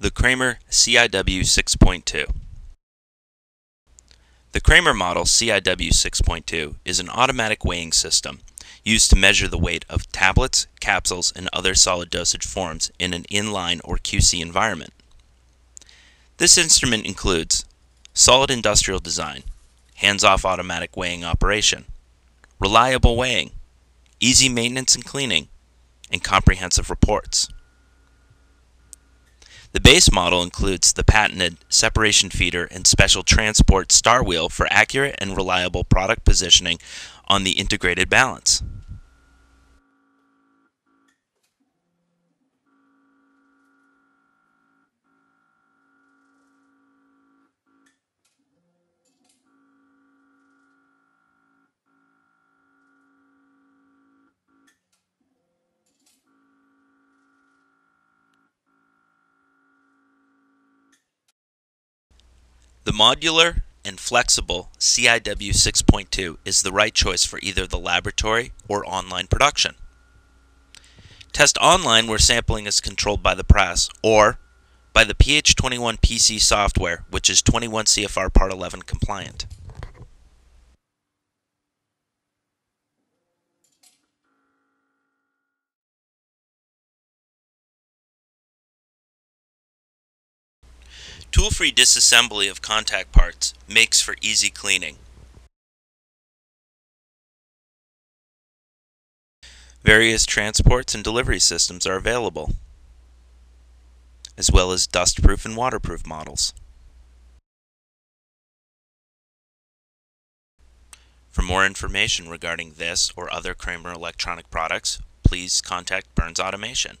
The Kraemer CIW 6.2 The Kraemer model CIW 6.2 is an automatic weighing system used to measure the weight of tablets, capsules, and other solid dosage forms in an inline or QC environment. This instrument includes solid industrial design, hands-off automatic weighing operation, reliable weighing, easy maintenance and cleaning, and comprehensive reports. The base model includes the patented separation feeder and special transport star wheel for accurate and reliable product positioning on the integrated balance. The modular and flexible CIW 6.2 is the right choice for either the laboratory or online production. Test online where sampling is controlled by the press or by the PH21 PC software, which is 21 CFR Part 11 compliant. Tool-free disassembly of contact parts makes for easy cleaning. Various transports and delivery systems are available, as well as dustproof and waterproof models. For more information regarding this or other Kraemer electronic products, please contact Burns Automation.